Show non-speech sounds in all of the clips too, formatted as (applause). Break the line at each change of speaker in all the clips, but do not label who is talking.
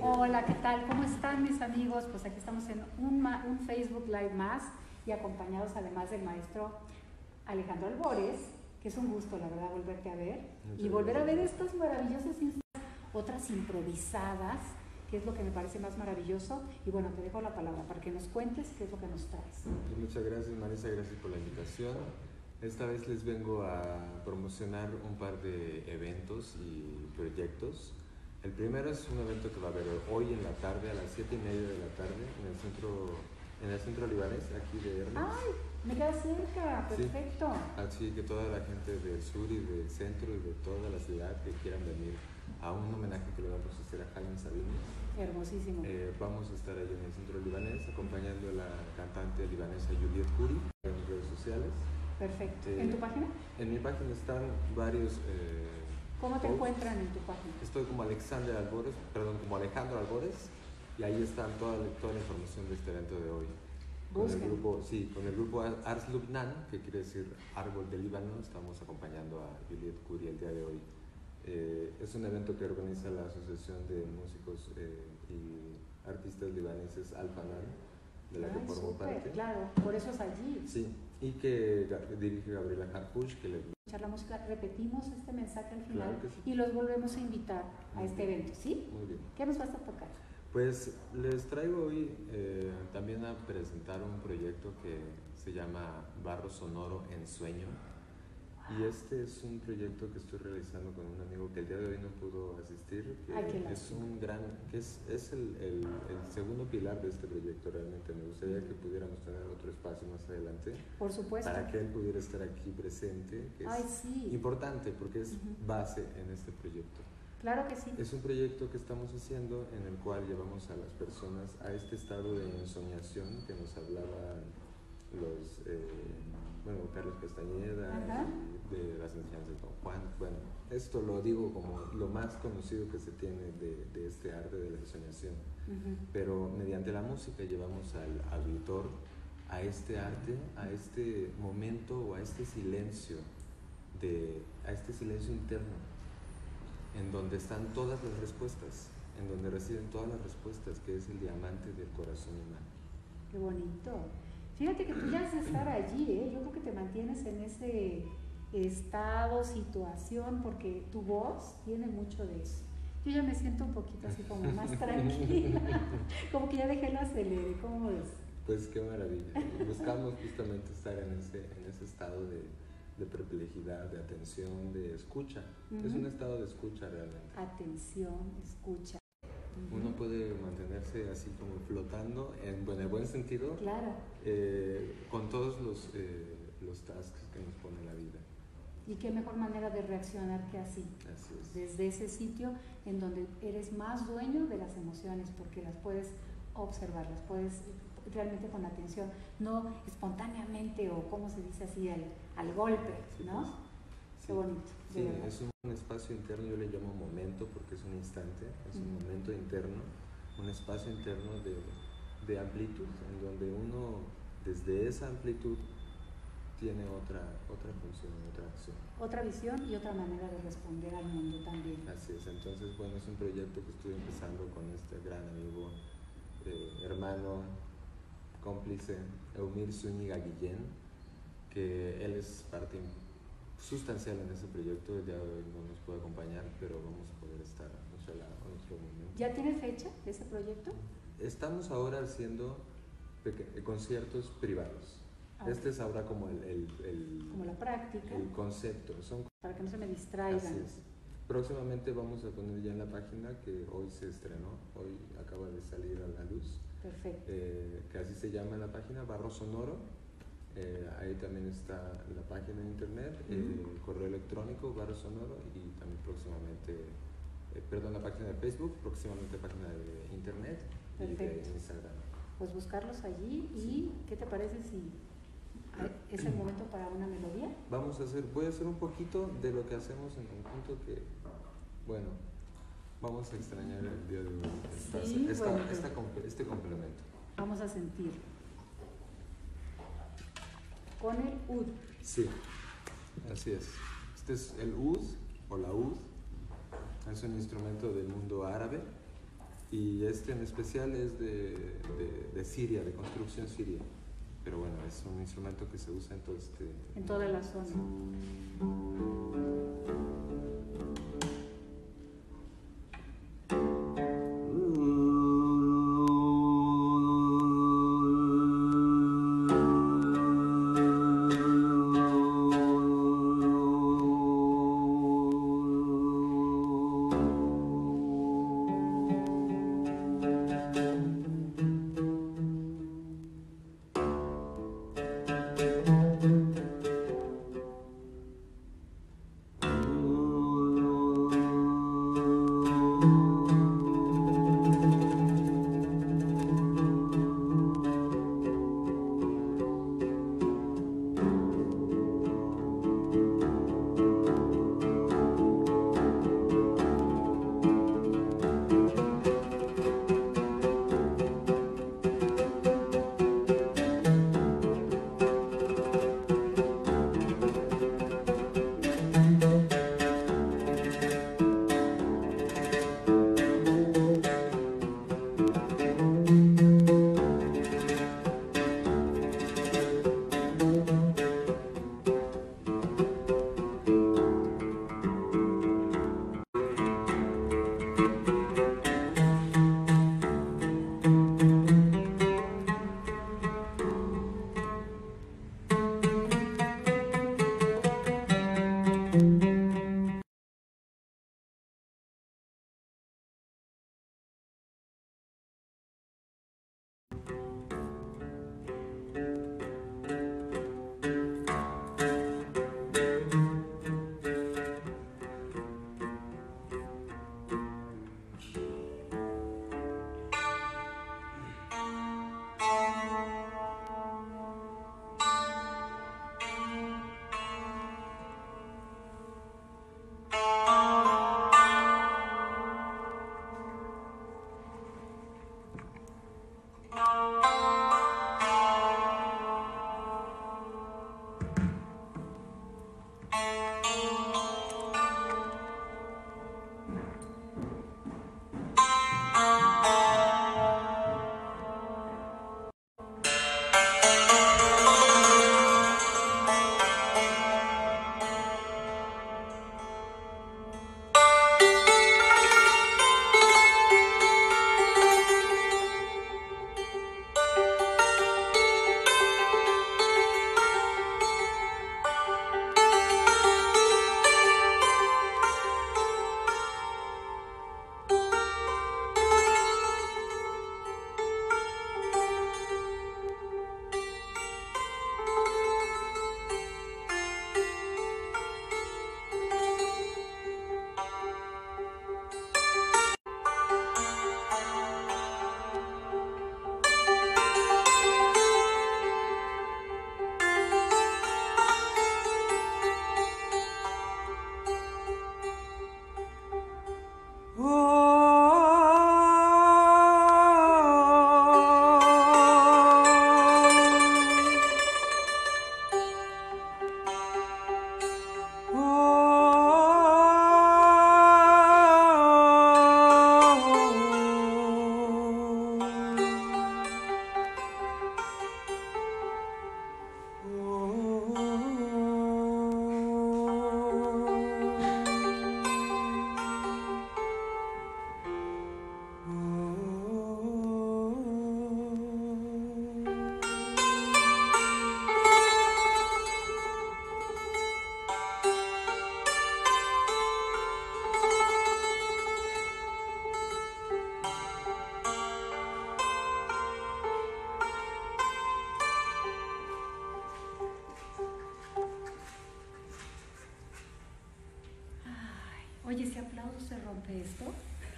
Hola, ¿qué tal? ¿Cómo están mis amigos? Pues aquí estamos en un, un Facebook Live más y acompañados además del maestro Alejandro Albores, que es un gusto, la verdad, volverte a ver y volver a ver estas maravillosas otras improvisadas, que es lo que me parece más maravilloso. Y bueno, te dejo la palabra para que nos cuentes qué es lo que nos traes.
Muchas gracias, Marisa, gracias por la invitación. Esta vez les vengo a promocionar un par de eventos y proyectos. El primero es un evento que va a haber hoy en la tarde, a las 7 y media de la tarde, en el centro, en el centro libanés, aquí de Hermes.
¡Ay! Me queda cerca, perfecto.
Así que toda la gente del sur y del centro y de toda la ciudad que quieran venir a un homenaje que le vamos a hacer a Jaime Sabine.
Hermosísimo.
Eh, vamos a estar ahí en el centro libanés acompañando a la cantante libanesa Juliet Kuri en redes sociales.
Perfecto. ¿En tu eh, página?
En mi página están varios... Eh,
¿Cómo te encuentran en tu página?
Estoy como Alexander Albores, perdón, como Alejandro Albores, y ahí están toda, toda la información de este evento de hoy. Con el grupo, sí, con el grupo Ars Lubnan, que quiere decir Árbol del Líbano, estamos acompañando a Juliet Curie el día de hoy. Eh, es un evento que organiza la Asociación de Músicos y Artistas Libaneses Al-Fanan, de la que formo parte.
Claro, por eso es allí.
Sí, y que dirige Gabriela Harpuch, que le
la música, repetimos este mensaje al final y los volvemos a invitar a este evento, ¿sí?
Muy bien.
¿Qué nos vas a tocar?
Pues les traigo hoy eh, también a presentar un proyecto que se llama Barro Sonoro en Sueño y este es un proyecto que estoy realizando con un amigo que el día de hoy no pudo asistir, que es un gran, que es, es el, el, segundo pilar de este proyecto realmente. Me gustaría que pudiéramos tener otro espacio más adelante.
Por supuesto.
Para que él pudiera estar aquí presente, que es importante porque es base en este proyecto.
Claro que sí.
Es un proyecto que estamos haciendo en el cual llevamos a las personas a este estado de ensoñación que nos hablaban los, eh, bueno, Carlos Castañeda, de las enseñanzas de Don Juan. Bueno, esto lo digo como lo más conocido que se tiene de, de este arte de la ensoñación. Pero mediante la música llevamos al auditor a este arte, a este momento o a este silencio, de, a este silencio interno, en donde están todas las respuestas, en donde residen todas las respuestas, que es el diamante del corazón humano.
Qué bonito. Fíjate que tú ya has de estar allí, ¿eh? yo creo que te mantienes en ese estado, situación, porque tu voz tiene mucho de eso. Yo ya me siento un poquito así como más (laughs) tranquila, como que ya dejé el acelere, ¿cómo ves?
Pues qué maravilla. Buscamos justamente estar en ese, en ese estado de, de perplejidad, de atención, de escucha. Es un estado de escucha realmente.
Atención, escucha.
Uno puede mantenerse así como flotando, en, en el buen sentido,
claro.
Eh, con todos los, eh, los tasks que nos pone la vida.
Y qué mejor manera de reaccionar que así.
Así es.
Desde ese sitio en donde eres más dueño de las emociones, porque las puedes observar, las puedes realmente con atención, no espontáneamente o como se dice así, al, al golpe, ¿no?
Sí.
Qué bonito.
Sí, es un espacio interno, yo le llamo momento porque es un instante, es un momento interno, un espacio interno de, de amplitud, en donde uno desde esa amplitud tiene otra, otra función, otra acción.
Otra visión y otra manera de responder al mundo también.
Así es, entonces bueno, es un proyecto que estoy empezando con este gran amigo, eh, hermano, cómplice, Eumir Zúñiga Guillén, que él es parte sustancial en ese proyecto, el día de hoy no nos puede acompañar, pero vamos a poder estar a nuestro lado, a nuestro momento.
¿Ya tiene fecha ese proyecto?
Estamos ahora haciendo conciertos privados. Ah, este es ahora como el, el,
Como la práctica.
El concepto. Son,
Para que no se me distraigan.
Así es. Próximamente vamos a poner ya en la página que hoy se estrenó, hoy acaba de salir a la luz.
Perfecto.
Eh, que así se llama la página, Barro Sonoro. Eh, ahí también está la página de internet, el correo electrónico, Barro Sonoro y también próximamente, eh, perdón, la página de Facebook, próximamente la página de internet y de Instagram.
Pues buscarlos allí y ¿qué te parece si ¿Es el momento para una melodía?
Vamos a hacer, voy a hacer un poquito de lo que hacemos en conjunto que, bueno, vamos a extrañar el día de hoy. este complemento.
Vamos a sentir. Con el ud.
Sí, así es. Este es el ud o la ud Es un instrumento del mundo árabe y este en especial es de, de, Siria, de construcción siria. Pero bueno, es un instrumento que se usa en todo este...
En toda la zona.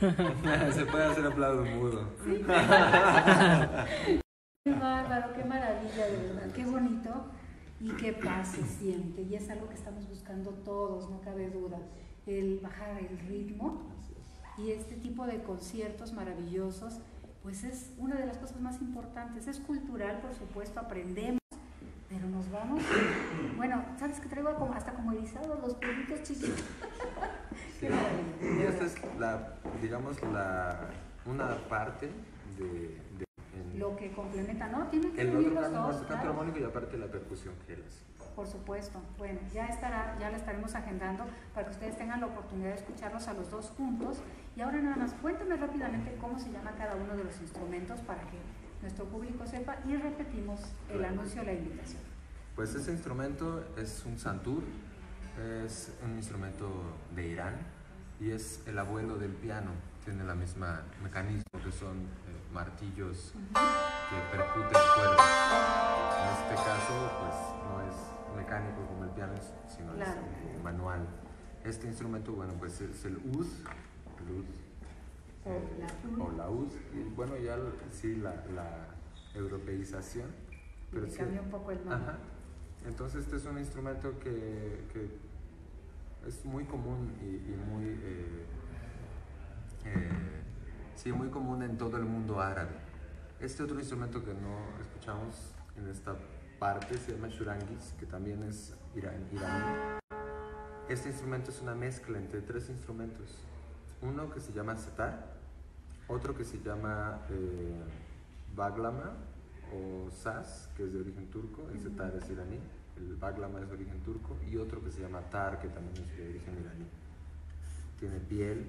(laughs)
Se puede hacer aplauso mudo. (laughs)
Qué bárbaro, qué maravilla, de verdad, qué bonito y qué paz se siente. Y es algo que estamos buscando todos, no cabe duda, el bajar el ritmo y este tipo de conciertos maravillosos, pues es una de las cosas más importantes. Es cultural, por supuesto, aprendemos, pero nos vamos. Bueno, ¿sabes que traigo hasta como erizados los pelitos chiquitos?
Sí. Y esta es la, digamos, la, una parte de... de
lo que complementa, ¿no? Tiene que
el otro
los dos,
canto
claro.
armónico y aparte la percusión que.
Por supuesto. Bueno, ya estará, ya la estaremos agendando para que ustedes tengan la oportunidad de escucharlos a los dos juntos. Y ahora nada más, cuéntame rápidamente cómo se llama cada uno de los instrumentos para que nuestro público sepa y repetimos el
Claro.
anuncio la invitación.
Pues ese instrumento es un santur, es un instrumento de Irán y es el abuelo del piano. Tiene la misma mecanismo que son eh, martillos que percuten cuerdas. En este caso, pues no es mecánico como el piano, sino
Claro.
es eh, manual. Este instrumento, bueno, pues es el ud, el ud,
O
eh, o la ud, y bueno, ya sí, la, la europeización.
Y le
sí-
cambió un poco el nombre.
Ajá. Entonces este es un instrumento que, es muy común y, muy, eh, eh, sí, muy común en todo el mundo árabe. Este otro instrumento que no escuchamos en esta parte se llama shurangis, que también es iran- iraní. Este instrumento es una mezcla entre tres instrumentos. Uno que se llama setar, otro que se llama eh, baglama o saz, que es de origen turco, el setar es iraní, el baglama es de origen turco, y otro que se llama tar, que también es de origen iraní. Tiene piel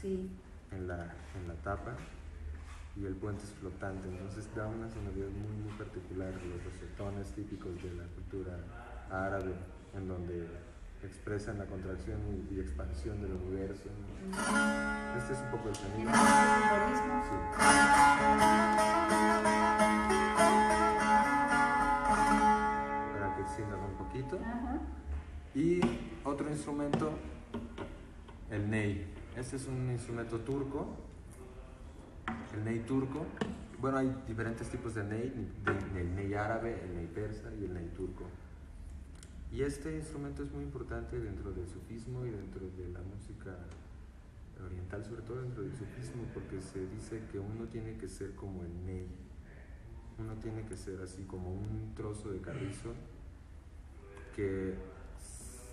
Sí,
en la, en la tapa y el puente es flotante, entonces da una sonoridad muy, muy particular, los rosetones típicos de la cultura árabe, en donde expresan la contracción y, y expansión del universo. Este es un poco el sonido. Sí. Sientan un poquito.
Ajá.
Y otro instrumento, el ney. Este es un instrumento turco, el ney turco. Bueno, hay diferentes tipos de ney, el ney árabe, el ney persa y el ney turco. Y este instrumento es muy importante dentro del sufismo y dentro de la música oriental, sobre todo dentro del sufismo, porque se dice que uno tiene que ser como el ney. Uno tiene que ser así como un trozo de carrizo que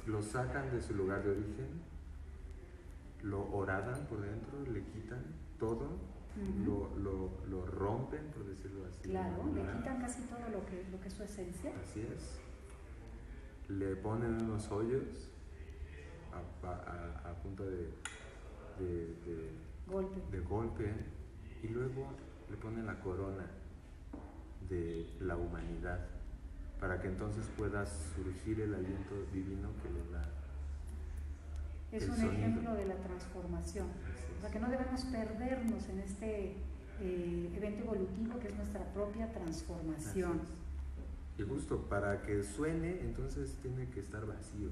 lo sacan de su lugar de origen, lo horadan por dentro, le quitan todo, lo, lo, lo rompen, por decirlo así.
Claro, le quitan casi todo lo que, lo que es su esencia.
Así es. Le ponen unos hoyos a, a- a- a punto de, de- de-
Golpe.
de golpe y luego le ponen la corona de la humanidad para que entonces pueda surgir el aliento divino que le da.
Es un
sonido.
ejemplo de la transformación. O sea que no debemos perdernos en este eh, evento evolutivo que es nuestra propia transformación.
Y justo para que suene, entonces tiene que estar vacío.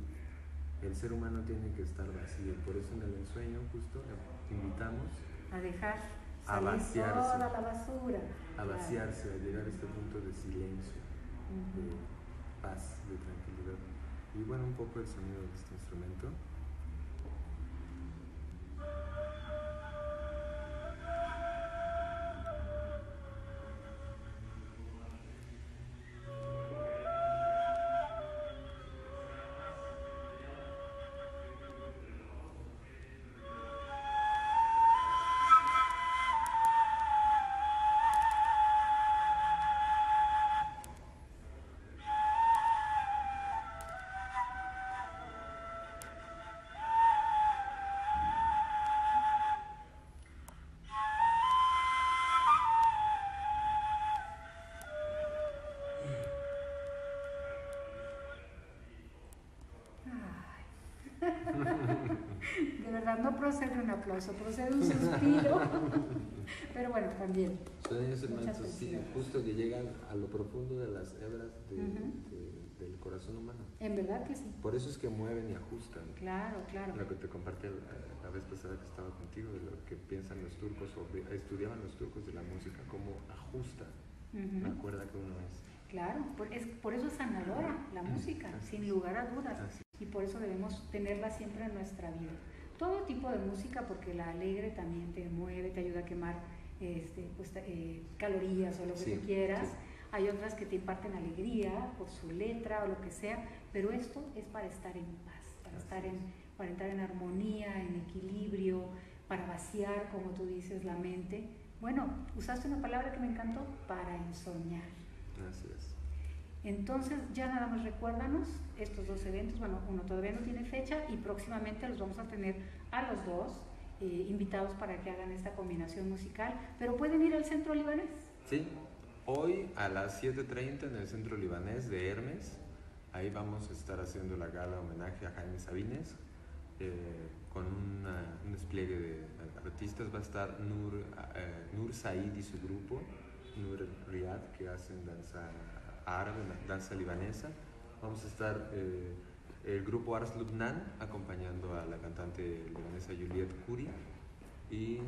El ser humano tiene que estar vacío. Por eso en el ensueño justo invitamos
A dejar
A vaciarse.
toda la basura.
a vaciarse, a llegar a este punto de silencio, de paz, de tranquilidad. Y bueno, un poco el sonido de este instrumento.
De verdad, no procede un aplauso, procede un suspiro. (laughs) Pero bueno, también.
Son instrumentos,
Muchas
sí, justo que llegan a lo profundo de las hebras de-
Ujú.
de- del corazón humano.
En verdad que sí.
Por eso es que mueven y ajustan.
Claro, claro.
Lo que te compartí la, vez pasada que estaba contigo, de lo que piensan los turcos o estudiaban los turcos de la música, cómo ajustan
Ujú.
la cuerda que uno es.
Claro, por, es, por eso es sanadora la música,
Así
sin lugar a dudas.
Así.
Y por eso debemos tenerla siempre en nuestra vida. Todo tipo de música, porque la alegre también te mueve, te ayuda a quemar este, pues, eh, calorías o lo que
Sí,
tú quieras.
sí.
Hay otras que te imparten alegría por su letra o lo que sea, pero esto es para estar en paz, para
Así
estar en para entrar en armonía, en equilibrio, para vaciar, como tú dices, la mente. Bueno, usaste una palabra que me encantó, para ensoñar.
Gracias.
Entonces, ya nada más recuérdanos estos dos eventos. Bueno, uno todavía no tiene fecha y próximamente los vamos a tener a los dos eh, invitados para que hagan esta combinación musical. Pero pueden ir al centro libanés.
Sí, hoy a las 7.30 en el centro libanés de Hermes. Ahí vamos a estar haciendo la gala homenaje a Jaime Sabines. Eh, con un despliegue de artistas va a estar Nur, eh, Nur Said y su grupo, Nur Riyad, que hacen danza árabe, danza libanesa. Vamos a estar eh, el grupo Ars Lubnan acompañando a la cantante libanesa Juliette Kuri. Y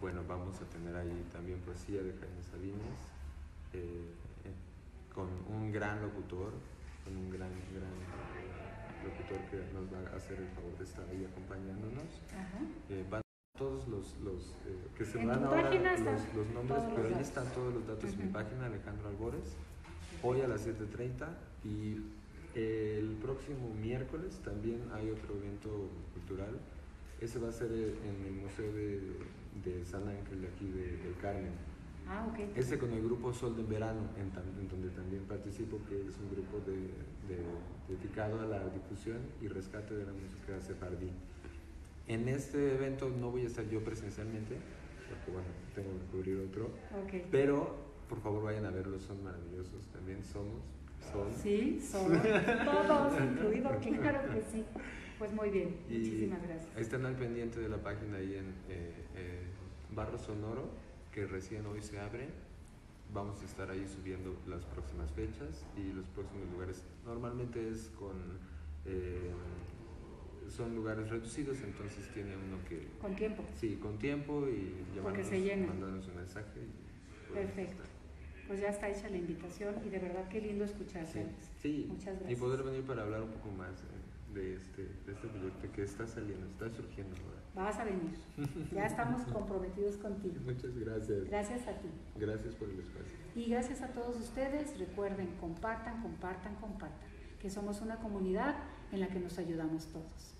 bueno, vamos a tener ahí también poesía de Jaime Sabines, eh, con un gran locutor, con un gran, gran locutor que nos va a hacer el favor de estar ahí acompañándonos. Eh, van todos los, los que se van ahora los, los, nombres, pero ahí están todos los datos en mi página, Alejandro Albores hoy a las 7.30 y el próximo miércoles también hay otro evento cultural. Ese va a ser en el Museo de, de San Ángel de aquí de, del Carmen.
Ah, okay.
Ese con el grupo Sol de Verano, en, donde también participo, que es un grupo de, dedicado a la difusión y rescate de la música sefardí. En este evento no voy a estar yo presencialmente, porque bueno, tengo que cubrir otro,
okay.
pero por favor vayan a verlos, son maravillosos. También somos. Son.
Sí, somos. (laughs) Todos, incluido, claro que sí. Pues muy bien, muchísimas gracias.
Están al pendiente de la página ahí en eh, eh, Barro Sonoro, que recién hoy se abre. Vamos a estar ahí subiendo las próximas fechas y los próximos lugares. Normalmente es con. Eh, son lugares reducidos, entonces tiene uno que...
Con tiempo.
Sí, con tiempo y
llamarnos,
mandándonos un mensaje.
Perfecto pues ya está hecha la invitación y de verdad qué lindo escucharte.
Sí, Muchas gracias. Y poder venir para hablar un poco más eh, de este, de este proyecto que está saliendo, está surgiendo ahora.
Vas a venir. (laughs) Ya estamos comprometidos contigo.
Muchas gracias.
Gracias a ti.
Gracias por el espacio.
Y gracias a todos ustedes. Recuerden, compartan, compartan, compartan. Que somos una comunidad en la que nos ayudamos todos.